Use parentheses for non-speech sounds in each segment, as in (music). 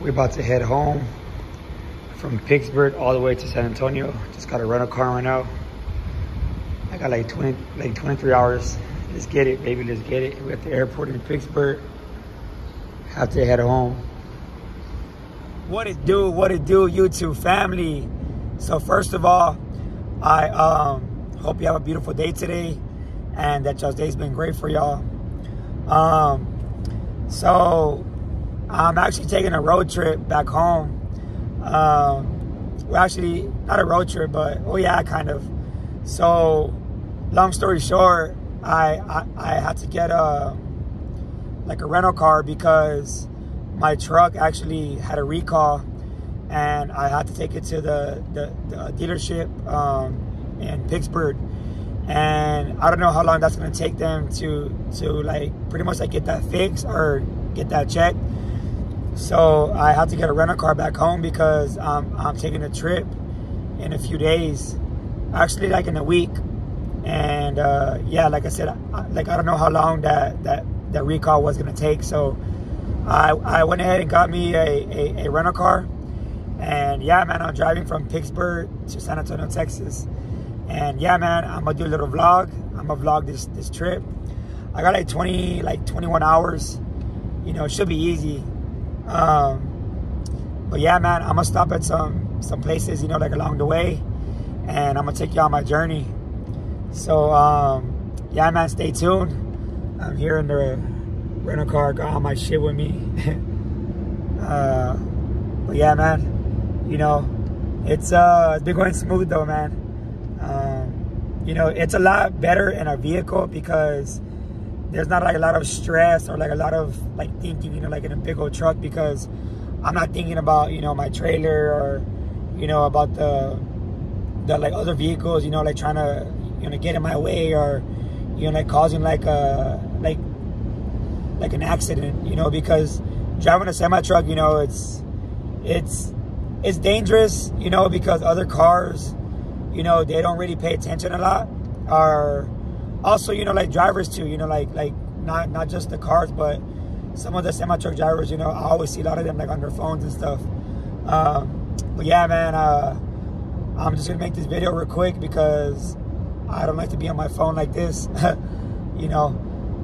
We're about to head home from Pittsburgh all the way to San Antonio. Just got to rent a rental car right now. I got like 20, like 23 hours. Let's get it, baby. Let's get it. We're at the airport in Pittsburgh. Have to head home. What it do? What it do, YouTube family? So first of all, I um, hope you have a beautiful day today, and that y'all's day's been great for y'all. Um, so I'm actually taking a road trip back home. Um, well, actually, not a road trip, but oh yeah, kind of. So, long story short, I I, I had to get a like a rental car because my truck actually had a recall, and I had to take it to the the, the dealership um, in Pittsburgh and I don't know how long that's gonna take them to to like pretty much like get that fixed or get that checked. So I have to get a rental car back home because um, I'm taking a trip in a few days, actually like in a week. And uh, yeah, like I said, I, like I don't know how long that that that recall was gonna take. So I I went ahead and got me a, a, a rental car. And yeah, man, I'm driving from Pittsburgh to San Antonio, Texas. And yeah, man, I'm gonna do a little vlog. I'm gonna vlog this this trip. I got like 20, like 21 hours. You know, it should be easy. Um, but yeah, man, I'm gonna stop at some some places, you know, like along the way, and I'm gonna take you on my journey. So um, yeah, man, stay tuned. I'm here in the rental car, got all my shit with me. (laughs) uh, but yeah, man, you know, it's uh, it's been going smooth though, man. Um, you know, it's a lot better in a vehicle because there's not like a lot of stress or like a lot of like thinking, you know, like in a big old truck because I'm not thinking about, you know, my trailer or, you know, about the, the like other vehicles, you know, like trying to, you know, get in my way or, you know, like causing like a, like, like an accident, you know, because driving a semi truck, you know, it's, it's, it's dangerous, you know, because other cars, you know, they don't really pay attention a lot. Or also, you know, like drivers too, you know, like like not not just the cars, but some of the semi truck drivers, you know, I always see a lot of them like on their phones and stuff. Um, but yeah, man, uh, I'm just gonna make this video real quick because I don't like to be on my phone like this, (laughs) you know.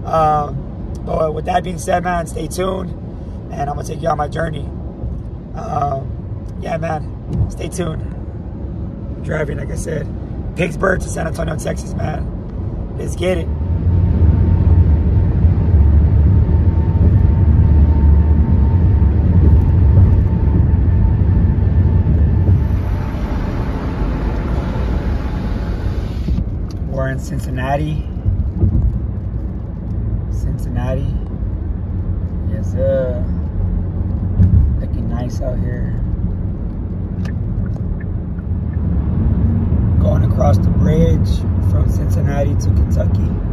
Um, but with that being said, man, stay tuned, and I'm gonna take you on my journey. Um, yeah, man, stay tuned driving, like I said, Pittsburgh to San Antonio, Texas, man. Let's get it. We're in Cincinnati. Cincinnati. Yes, sir. Looking nice out here. going across the bridge from Cincinnati to Kentucky.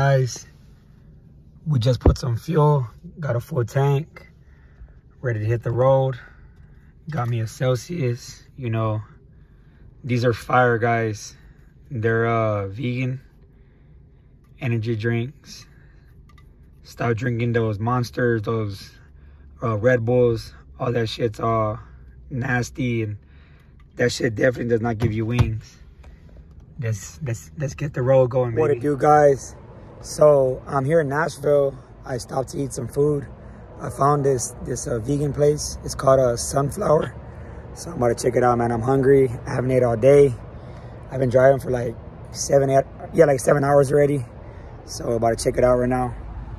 Guys we just put some fuel got a full tank ready to hit the road. Got me a celsius you know. These are fire guys. They're uh vegan energy drinks. Stop drinking those monsters those uh, red bulls. All that shit's all nasty and that shit definitely does not give you wings. Let's let's let's get the road going baby. what it do guys so I'm here in Nashville. I stopped to eat some food. I found this this uh, vegan place. It's called a uh, Sunflower. So I'm about to check it out, man. I'm hungry. I haven't ate all day. I've been driving for like seven, eight, yeah, like seven hours already. So I'm about to check it out right now.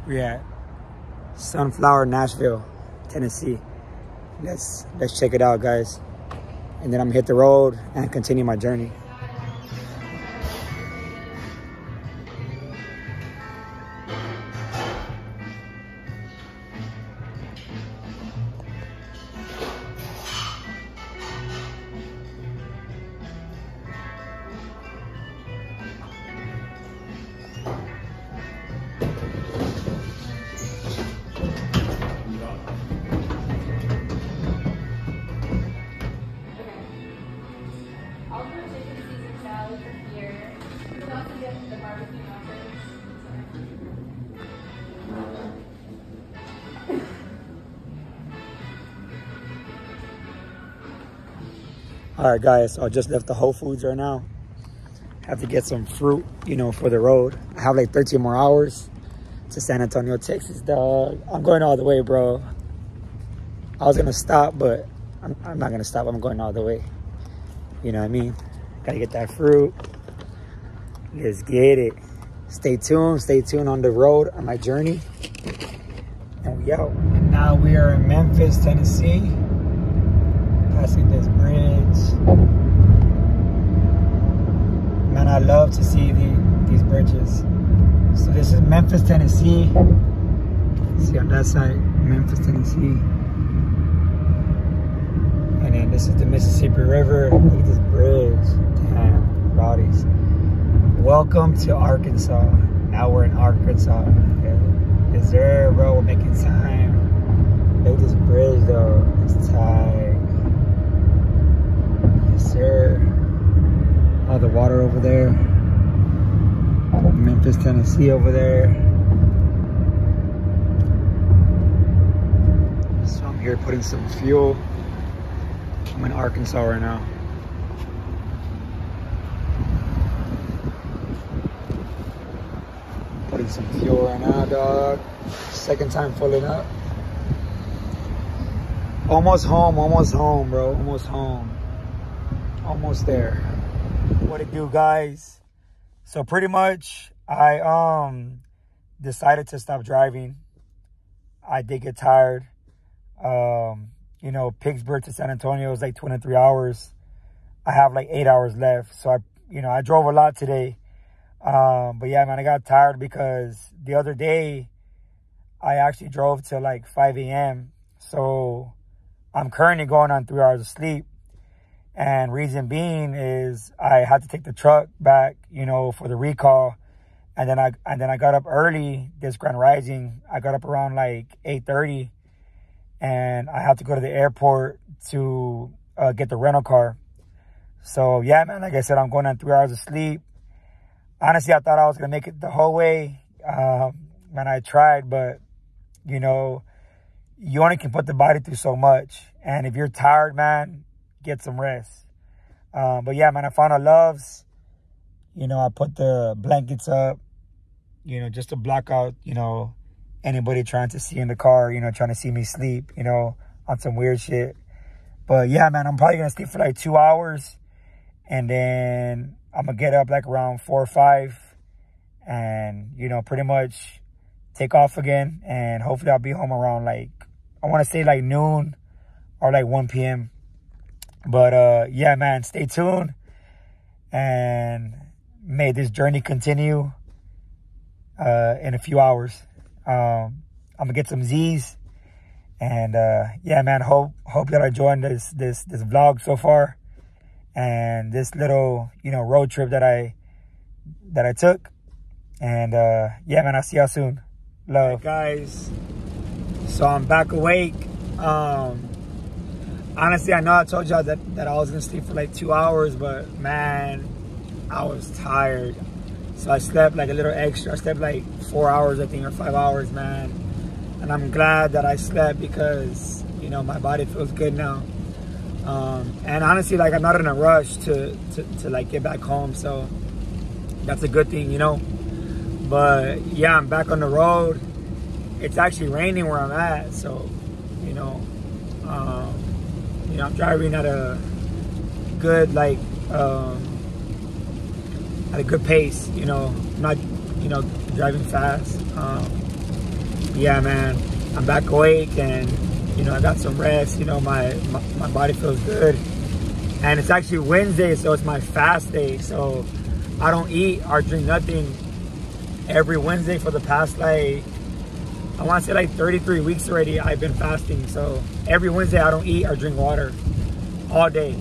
We're at Sunflower, Nashville, Tennessee. Let's let's check it out, guys. And then I'm gonna hit the road and continue my journey. All right, guys, so I just left the Whole Foods right now. Have to get some fruit, you know, for the road. I have like 13 more hours to San Antonio, Texas, dog. I'm going all the way, bro. I was gonna stop, but I'm, I'm not gonna stop. I'm going all the way. You know what I mean? Gotta get that fruit. Let's get it. Stay tuned. Stay tuned on the road on my journey. And we out. And now we are in Memphis, Tennessee. Passing this bridge. Man, I love to see the, these bridges. So this is Memphis, Tennessee. See on that side, Memphis, Tennessee. And then this is the Mississippi River. Look at this bridge. Damn, rowdies. Welcome to Arkansas. Now we're in Arkansas. Is there, bro? We're making time. Look at this bridge, though. It's tight. Sir. All the water over there. Memphis, Tennessee over there. So I'm here putting some fuel. I'm in Arkansas right now. Putting some fuel right now, dog. Second time filling up. Almost home, almost home, bro. Almost home. Almost there. What it do, guys? So pretty much, I um decided to stop driving. I did get tired. Um, you know, Pittsburgh to San Antonio is like 23 hours. I have like eight hours left. So I, you know, I drove a lot today. Um, but yeah, man, I got tired because the other day I actually drove till like 5 a.m. So I'm currently going on three hours of sleep. And reason being is I had to take the truck back, you know, for the recall. And then I and then I got up early this Grand Rising. I got up around like 8:30 and I had to go to the airport to uh, get the rental car. So yeah, man, like I said, I'm going on three hours of sleep. Honestly, I thought I was gonna make it the whole way. Um, man, I tried, but you know, you only can put the body through so much. And if you're tired, man, get some rest. Um, but yeah, man, I found a Love's. You know, I put the blankets up, you know, just to block out, you know, anybody trying to see in the car, you know, trying to see me sleep, you know, on some weird shit. But yeah, man, I'm probably going to sleep for like two hours. And then I'm going to get up like around four or five. And, you know, pretty much take off again. And hopefully I'll be home around like, I want to say like noon or like 1 p.m. But uh, yeah, man, stay tuned. And may this journey continue uh, in a few hours. Um, I'm gonna get some Z's, and uh, yeah, man. Hope hope that I enjoyed this this this vlog so far, and this little you know road trip that I that I took, and uh, yeah, man. I'll see y'all soon. Love, guys. So I'm back awake. Um, honestly, I know I told y'all that that I was gonna sleep for like two hours, but man, I was tired. So I slept like a little extra. I slept like four hours, I think, or five hours, man. And I'm glad that I slept because, you know, my body feels good now. Um, and honestly, like I'm not in a rush to, to, to like get back home. So that's a good thing, you know. But yeah, I'm back on the road. It's actually raining where I'm at. So, you know, um, you know, I'm driving at a good, like, um, at a good pace, you know, not, you know, driving fast. Um, yeah, man, I'm back awake and, you know, I got some rest, you know, my, my, my body feels good. And it's actually Wednesday, so it's my fast day. So I don't eat or drink nothing every Wednesday for the past like, I want to say like 33 weeks already I've been fasting. So every Wednesday I don't eat or drink water all day.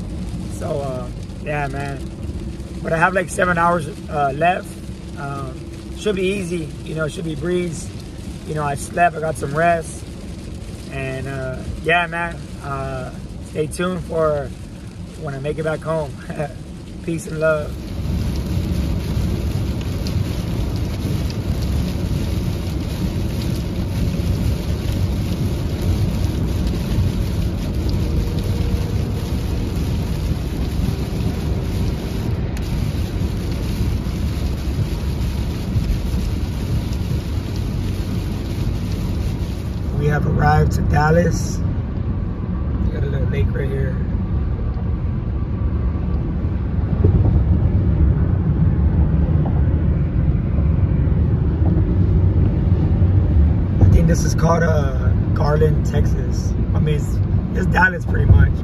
So uh, yeah, man. But I have like seven hours uh, left. Um, should be easy, you know, should be breeze. You know, I slept, I got some rest. And uh, yeah, man, uh, stay tuned for when I make it back home. (laughs) Peace and love. Drive to Dallas. Got a little lake right here. I think this is called uh, Garland, Texas. I mean, it's, it's Dallas pretty much.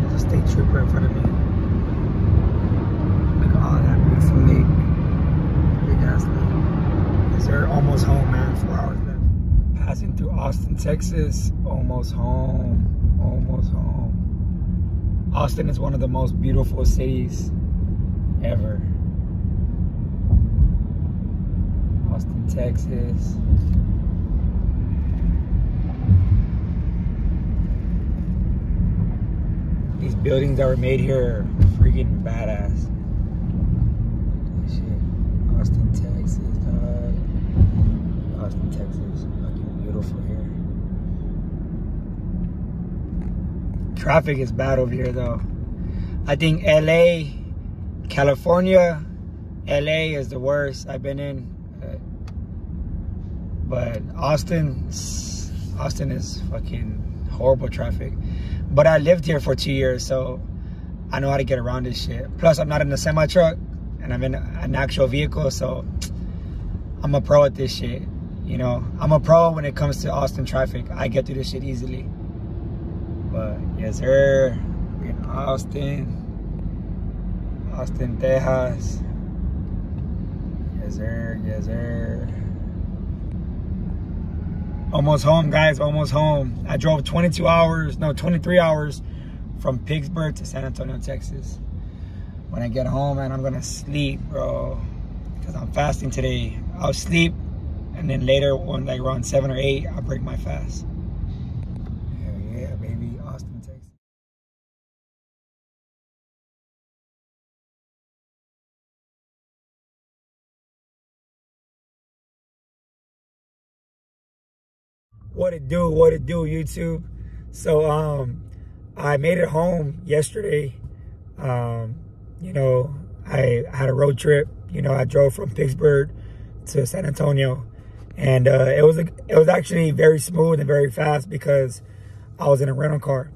There's a state trooper in front of me. Look at all that beautiful lake. Big ass lake. Yes, sir. Almost home, man. Four hours left. Passing through Austin, Texas. Almost home. Almost home. Austin is one of the most beautiful cities ever. Austin, Texas. These buildings that were made here are freaking badass. Austin, Texas, dog. Austin, Texas. Fucking beautiful here. Traffic is bad over here though. I think LA, California, LA is the worst I've been in. But Austin, Austin is fucking horrible traffic. But I lived here for two years, so I know how to get around this shit. Plus, I'm not in a semi truck, and I'm in an actual vehicle, so I'm a pro at this shit. You know, I'm a pro when it comes to Austin traffic. I get through this shit easily. But yes, sir, in Austin, Austin, Texas. Yes, sir. Yes, sir. Almost home, guys. Almost home. I drove 22 hours, no, 23 hours from Pittsburgh to San Antonio, Texas. When I get home, man, I'm gonna sleep, bro, because I'm fasting today. I'll sleep, and then later, when like around seven or eight, I'll break my fast. Hell yeah, baby, What it do? What it do? YouTube. So um, I made it home yesterday. Um, you know, I had a road trip. You know, I drove from Pittsburgh to San Antonio, and uh, it was a, it was actually very smooth and very fast because I was in a rental car.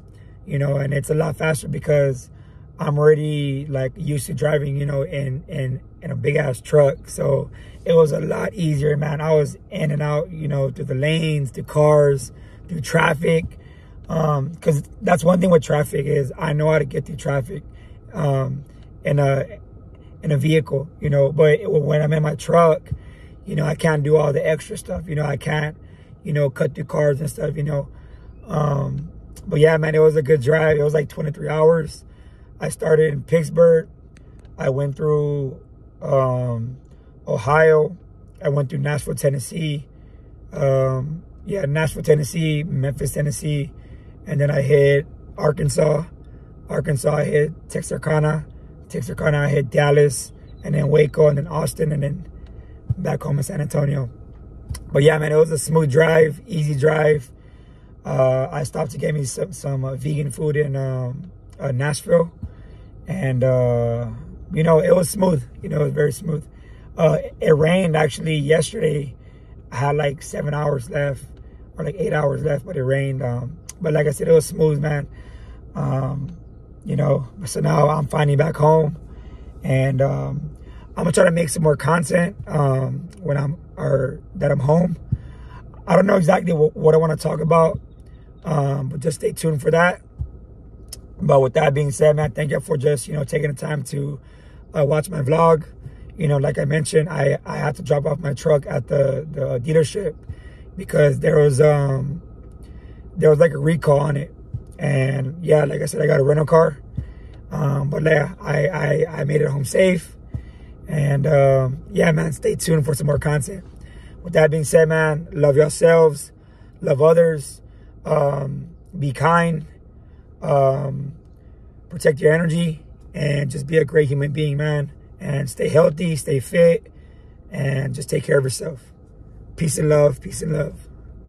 You know, and it's a lot faster because I'm already like used to driving. You know, in in in a big ass truck, so it was a lot easier, man. I was in and out, you know, through the lanes, through cars, through traffic. Um, cause that's one thing with traffic is I know how to get through traffic, um, in a, in a vehicle, you know, but when I'm in my truck, you know, I can't do all the extra stuff, you know, I can't, you know, cut through cars and stuff, you know. Um, but yeah, man, it was a good drive. It was like 23 hours. I started in Pittsburgh. I went through, um, Ohio. I went through Nashville, Tennessee. Um, yeah, Nashville, Tennessee, Memphis, Tennessee. And then I hit Arkansas. Arkansas, I hit Texarkana. Texarkana, I hit Dallas. And then Waco, and then Austin, and then back home in San Antonio. But yeah, man, it was a smooth drive, easy drive. Uh, I stopped to get me some, some uh, vegan food in um, uh, Nashville. And, uh, you know, it was smooth. You know, it was very smooth. Uh, it rained actually yesterday. I had like seven hours left or like eight hours left, but it rained. Um, but like I said, it was smooth, man. Um, you know, so now I'm finally back home and um, I'm gonna try to make some more content um, when I'm or that I'm home. I don't know exactly what, what I want to talk about, um, but just stay tuned for that. But with that being said, man, thank you for just you know taking the time to uh, watch my vlog you know, like I mentioned, I, I had to drop off my truck at the, the dealership because there was um there was like a recall on it. And yeah, like I said, I got a rental car. Um, but yeah, I, I, I made it home safe. And um, yeah, man, stay tuned for some more content. With that being said, man, love yourselves, love others, um, be kind, um, protect your energy, and just be a great human being, man and stay healthy, stay fit, and just take care of yourself. Peace and love. Peace and love.